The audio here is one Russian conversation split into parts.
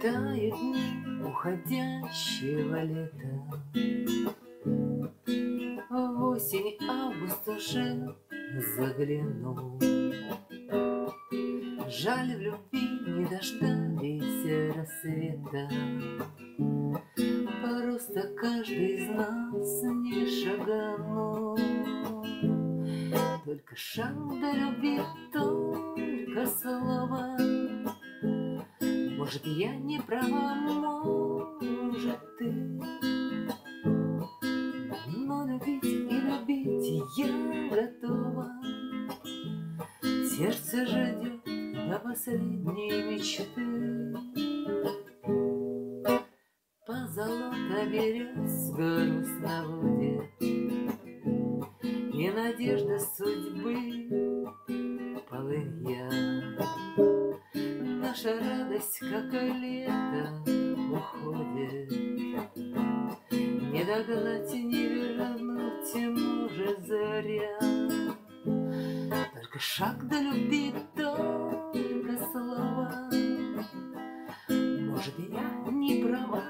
Тают дни уходящего лета. В осень август уже заглянул. Жаль, в любви не дождались рассвета. Просто каждый из нас не шаганул. Только шаг до любви, только слова Может, я не права, может, ты. Но любить и любить я готова. Сердце ждет до последней мечты. Позолота берез грустно будет И надежда судьбы полынья. Наша радость, как и лето, уходит. Не догнать и не вернуть может зря Только шаг до любви, только слова. Может, я не права,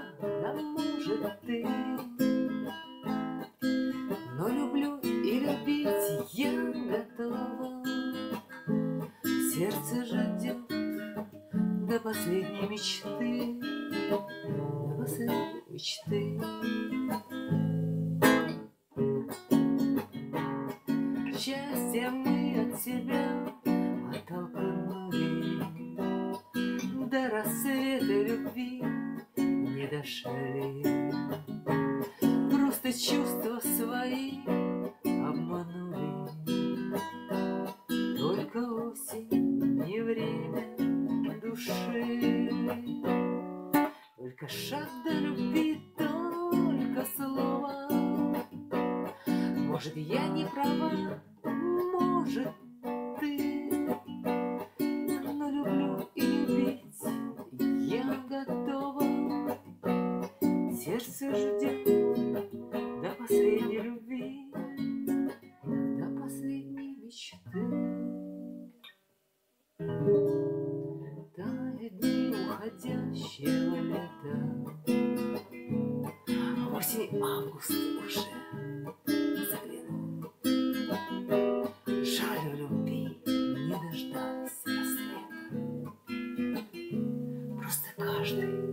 последней мечты До последней мечты. Счастье мы от себя оттолкнули До рассвета любви не дошли. Просто чувства свои обманули Шаг до любви, только слово. Может, я не права, может, ты. Но люблю и любить я готова. Сердце ждет каждый